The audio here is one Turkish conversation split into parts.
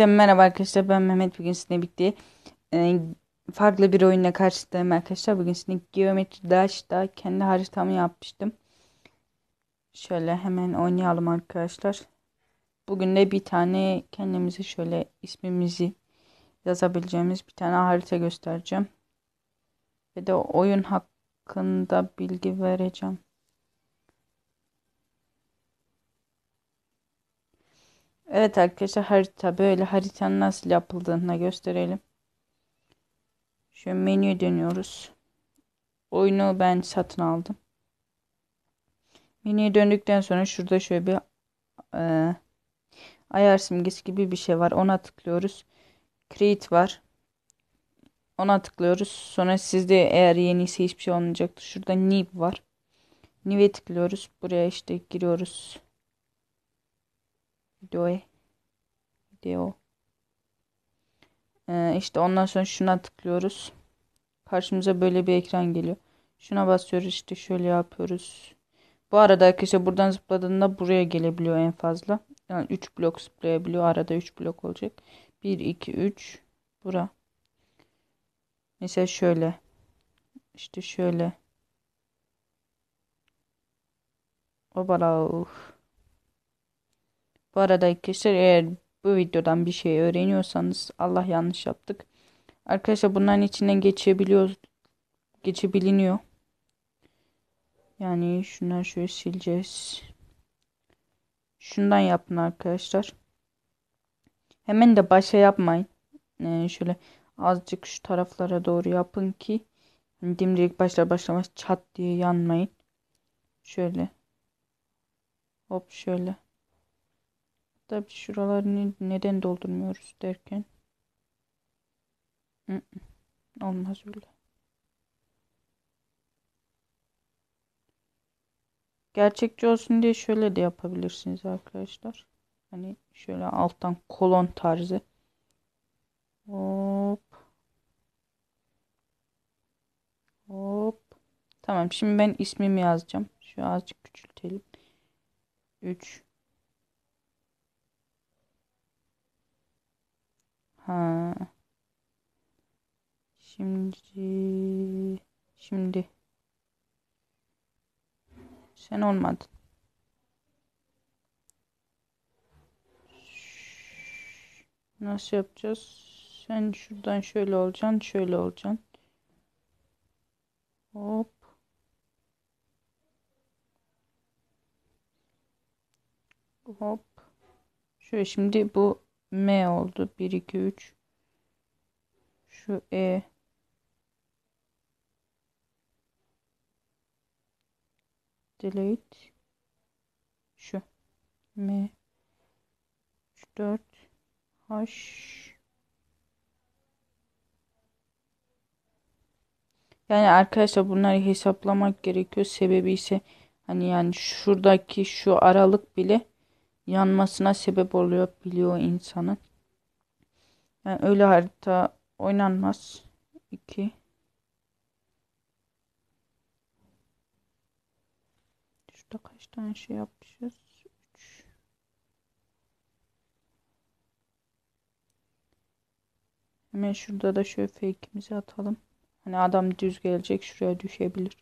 Herkese merhaba arkadaşlar ben Mehmet bugün sizinle birlikte e, farklı bir oyunla karşınızdayım arkadaşlar. Bugün sizinle Geometry Dash'ta kendi haritamı yapmıştım. Şöyle hemen oynayalım arkadaşlar. Bugün de bir tane kendimizi şöyle ismimizi yazabileceğimiz bir tane harita göstereceğim. Ve de oyun hakkında bilgi vereceğim. Evet arkadaşlar harita böyle haritanın nasıl yapıldığını gösterelim. Şu menüye dönüyoruz. Oyunu ben satın aldım. Menüye döndükten sonra şurada şöyle bir e, ayar simgesi gibi bir şey var. Ona tıklıyoruz. Create var. Ona tıklıyoruz. Sonra sizde eğer yeniyse hiçbir şey olmayacaktır. Şurada New var. New'e tıklıyoruz. Buraya işte giriyoruz videoya video. Ee, işte ondan sonra şuna tıklıyoruz. Karşımıza böyle bir ekran geliyor. Şuna basıyoruz işte şöyle yapıyoruz. Bu arada arkadaşlar buradan zıpladığında buraya gelebiliyor en fazla. Yani 3 blok zıplayabiliyor. Arada 3 blok olacak. 1 2 3 bura. Mesela şöyle. İşte şöyle. Obala. Bu arada arkadaşlar eğer bu videodan bir şey öğreniyorsanız Allah yanlış yaptık. Arkadaşlar bunların içinden geçebiliyor geçebiliniyor. Yani şunları şöyle sileceğiz. Şundan yapın arkadaşlar. Hemen de başa yapmayın. Ee, şöyle azıcık şu taraflara doğru yapın ki hani dimdirek başlar başlamaz çat diye yanmayın. Şöyle. Hop şöyle. Tabi şuralarını neden doldurmuyoruz derken. Olmaz öyle. Gerçekçi olsun diye şöyle de yapabilirsiniz arkadaşlar. Hani şöyle alttan kolon tarzı. Hop. Hop. Tamam şimdi ben ismimi yazacağım. Şu azıcık küçültelim. 3 Ha. Şimdi şimdi sen olmadın. Nasıl yapacağız? Sen şuradan şöyle olacaksın, şöyle olacaksın. Hop. Hop. Şöyle şimdi bu M oldu. 1 2 3 şu E. Delete. Şu. M. 3 4 H Yani arkadaşlar bunları hesaplamak gerekiyor. Sebebi ise hani yani şuradaki şu aralık bile yanmasına sebep oluyor biliyor insanın. Yani öyle harita oynanmaz. 2 Şurada kaç tane şey yapmışız? 3 Hemen şurada da şöyle fake'imizi atalım. Hani adam düz gelecek şuraya düşebilir.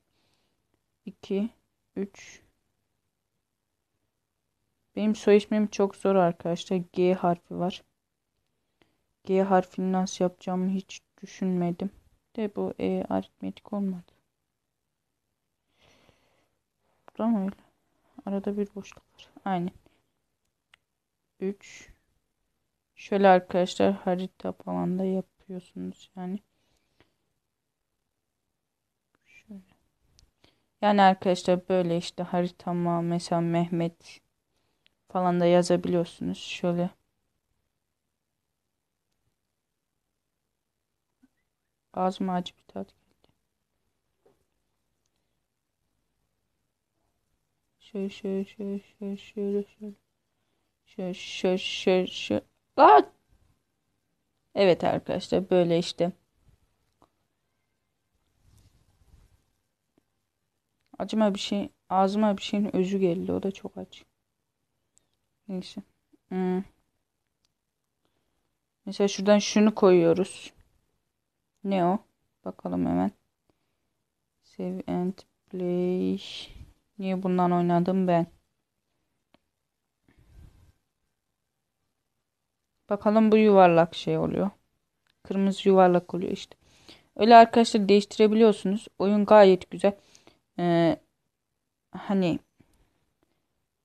2 3 benim soy ismim çok zor arkadaşlar. G harfi var. G harfini nasıl yapacağımı hiç düşünmedim. De bu E aritmetik olmadı. Burada mı öyle? Arada bir boşluk var. Aynen. 3 Şöyle arkadaşlar harita falan da yapıyorsunuz yani. Şöyle. Yani arkadaşlar böyle işte haritama mesela Mehmet falan da yazabiliyorsunuz. Şöyle. Ağzıma acı bir tat geldi. Şöyle şöyle şöyle şöyle şöyle şöyle. Şöyle şöyle şöyle şöyle. Aa! Evet arkadaşlar böyle işte. Acıma bir şey ağzıma bir şeyin özü geldi. O da çok acı. Neyse. Hmm. Mesela şuradan şunu koyuyoruz. Ne o? Bakalım hemen. Save and play. Niye bundan oynadım ben? Bakalım bu yuvarlak şey oluyor. Kırmızı yuvarlak oluyor işte. Öyle arkadaşlar değiştirebiliyorsunuz. Oyun gayet güzel. Ee, hani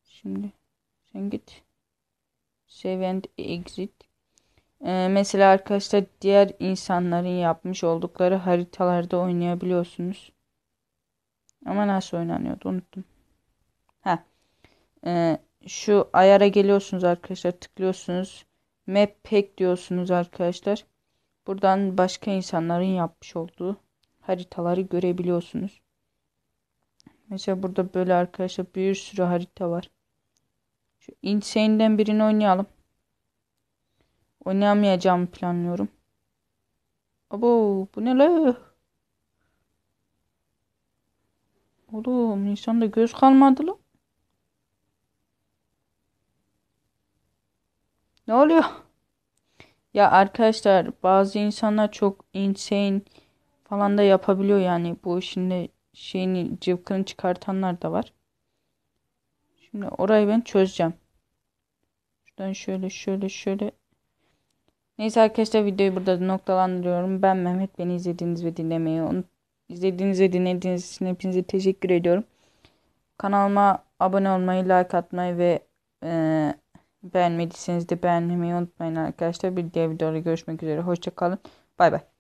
şimdi sen git. Save and exit. Ee, mesela arkadaşlar diğer insanların yapmış oldukları haritalarda oynayabiliyorsunuz. Ama nasıl oynanıyordu unuttum. Ha. Ee, şu ayara geliyorsunuz arkadaşlar tıklıyorsunuz. Map pack diyorsunuz arkadaşlar. Buradan başka insanların yapmış olduğu haritaları görebiliyorsunuz. Mesela burada böyle arkadaşlar bir sürü harita var. Şu Insane'den birini oynayalım. Oynayamayacağımı planlıyorum. Abo bu ne la? Oğlum insanda göz kalmadı la. Ne oluyor? Ya arkadaşlar bazı insanlar çok insane falan da yapabiliyor yani bu işinde şeyini cıvkını çıkartanlar da var. Şimdi orayı ben çözeceğim. Şuradan şöyle şöyle şöyle. Neyse arkadaşlar videoyu burada noktalandırıyorum. Ben Mehmet. Beni izlediğiniz ve dinlemeyi izlediğiniz ve dinlediğiniz için hepinize teşekkür ediyorum. Kanalıma abone olmayı, like atmayı ve e, beğenmediyseniz de beğenmeyi unutmayın arkadaşlar. Bir diğer videoda görüşmek üzere. Hoşçakalın. Bay bay.